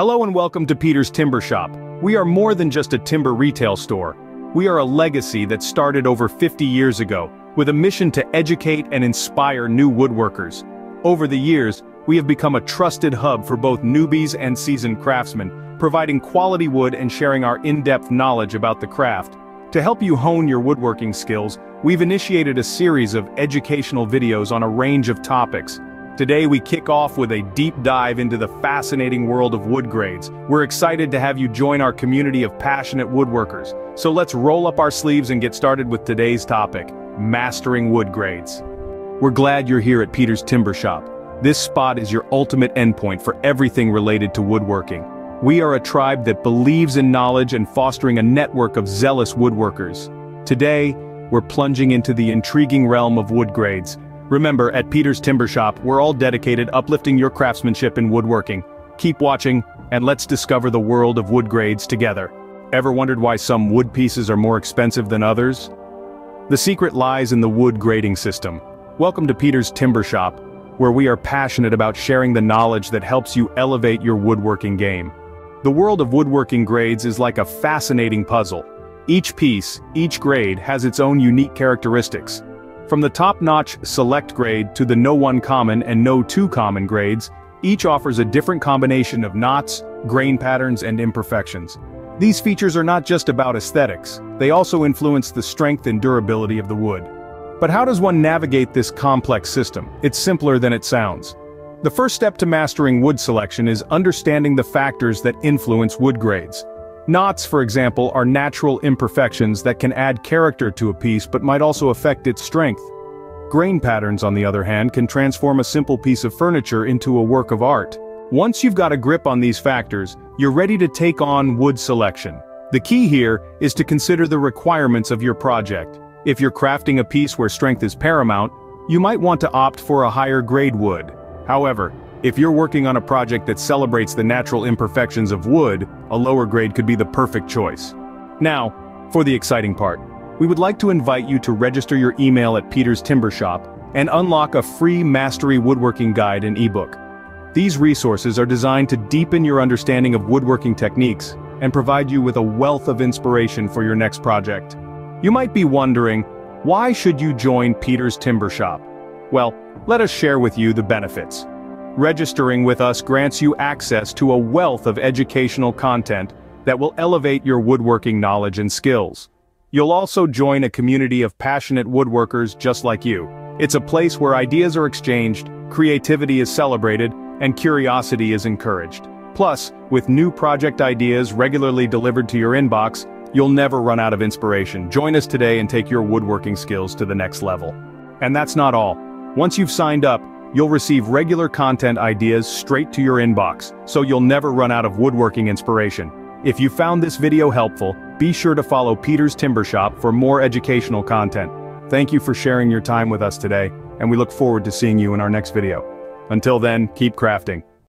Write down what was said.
Hello and welcome to Peter's Timber Shop. We are more than just a timber retail store. We are a legacy that started over 50 years ago, with a mission to educate and inspire new woodworkers. Over the years, we have become a trusted hub for both newbies and seasoned craftsmen, providing quality wood and sharing our in-depth knowledge about the craft. To help you hone your woodworking skills, we've initiated a series of educational videos on a range of topics, Today we kick off with a deep dive into the fascinating world of wood grades. We're excited to have you join our community of passionate woodworkers. So let's roll up our sleeves and get started with today's topic, mastering wood grades. We're glad you're here at Peter's Timber Shop. This spot is your ultimate endpoint for everything related to woodworking. We are a tribe that believes in knowledge and fostering a network of zealous woodworkers. Today, we're plunging into the intriguing realm of wood grades, Remember, at Peter's Timber Shop, we're all dedicated uplifting your craftsmanship in woodworking. Keep watching, and let's discover the world of wood grades together. Ever wondered why some wood pieces are more expensive than others? The secret lies in the wood grading system. Welcome to Peter's Timber Shop, where we are passionate about sharing the knowledge that helps you elevate your woodworking game. The world of woodworking grades is like a fascinating puzzle. Each piece, each grade has its own unique characteristics, from the top-notch select grade to the no one common and no two common grades, each offers a different combination of knots, grain patterns and imperfections. These features are not just about aesthetics, they also influence the strength and durability of the wood. But how does one navigate this complex system? It's simpler than it sounds. The first step to mastering wood selection is understanding the factors that influence wood grades. Knots, for example, are natural imperfections that can add character to a piece but might also affect its strength. Grain patterns, on the other hand, can transform a simple piece of furniture into a work of art. Once you've got a grip on these factors, you're ready to take on wood selection. The key here is to consider the requirements of your project. If you're crafting a piece where strength is paramount, you might want to opt for a higher grade wood. However, if you're working on a project that celebrates the natural imperfections of wood, a lower grade could be the perfect choice. Now, for the exciting part. We would like to invite you to register your email at Peter's Timber Shop and unlock a free Mastery Woodworking Guide and ebook. These resources are designed to deepen your understanding of woodworking techniques and provide you with a wealth of inspiration for your next project. You might be wondering, why should you join Peter's Timber Shop? Well, let us share with you the benefits. Registering with us grants you access to a wealth of educational content that will elevate your woodworking knowledge and skills. You'll also join a community of passionate woodworkers just like you. It's a place where ideas are exchanged, creativity is celebrated, and curiosity is encouraged. Plus, with new project ideas regularly delivered to your inbox, you'll never run out of inspiration. Join us today and take your woodworking skills to the next level. And that's not all. Once you've signed up, You'll receive regular content ideas straight to your inbox, so you'll never run out of woodworking inspiration. If you found this video helpful, be sure to follow Peter's Timber Shop for more educational content. Thank you for sharing your time with us today, and we look forward to seeing you in our next video. Until then, keep crafting.